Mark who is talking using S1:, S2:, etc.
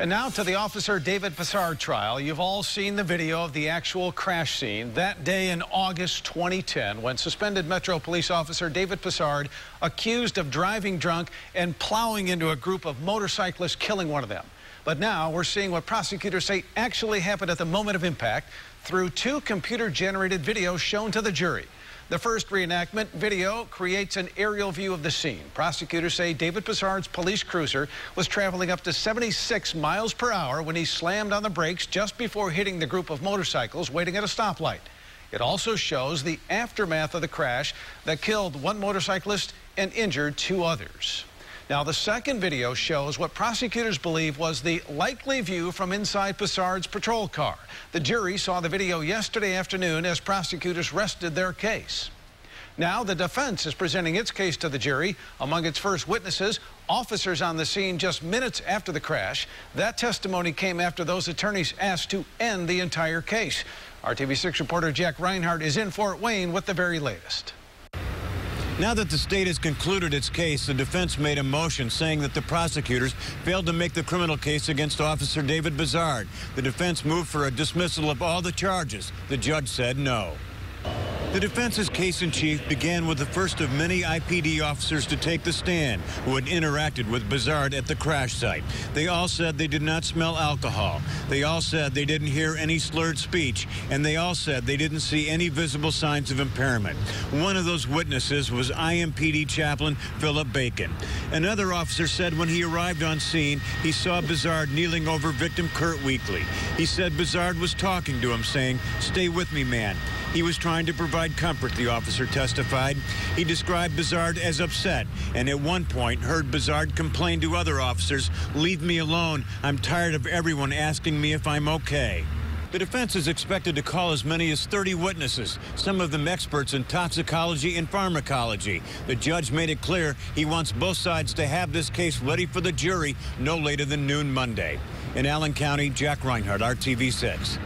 S1: And now to the Officer David Bisard trial. You've all seen the video of the actual crash scene that day in August 2010 when suspended Metro Police Officer David Bisard accused of driving drunk and plowing into a group of motorcyclists, killing one of them. But now we're seeing what prosecutors say actually happened at the moment of impact through two computer-generated videos shown to the jury. The first reenactment video creates an aerial view of the scene. Prosecutors say David Bisard's police cruiser was traveling up to 76 miles per hour when he slammed on the brakes just before hitting the group of motorcycles waiting at a stoplight. It also shows the aftermath of the crash that killed one motorcyclist and injured two others. Now, the second video shows what prosecutors believe was the likely view from inside Bisard's patrol car. The jury saw the video yesterday afternoon as prosecutors rested their case. Now, the defense is presenting its case to the jury. Among its first witnesses, officers on the scene just minutes after the crash. That testimony came after those attorneys asked to end the entire case. RTV6 reporter Jack Rinehart is in Fort Wayne with the very latest.
S2: Now that the state has concluded its case, the defense made a motion saying that the prosecutors failed to make the criminal case against Officer David Bisard. The defense moved for a dismissal of all the charges. The judge said no. The defense's case in chief began with the first of many IPD officers to take the stand who had interacted with Bisard at the crash site. They all said they did not smell alcohol. They all said they didn't hear any slurred speech, and they all said they didn't see any visible signs of impairment. One of those witnesses was IMPD chaplain Philip Bacon. Another officer said when he arrived on scene, he saw Bisard kneeling over victim Kurt Weekly. He said Bisard was talking to him, saying, Stay with me, man. He was trying to provide comfort, the officer testified. He described Bisard as upset and at one point heard Bisard complain to other officers, Leave me alone. I'm tired of everyone asking me if I'm okay. The defense is expected to call as many as 30 witnesses, some of them experts in toxicology and pharmacology. The judge made it clear he wants both sides to have this case ready for the jury no later than noon Monday. In Allen County, Jack Rinehart, RTV6.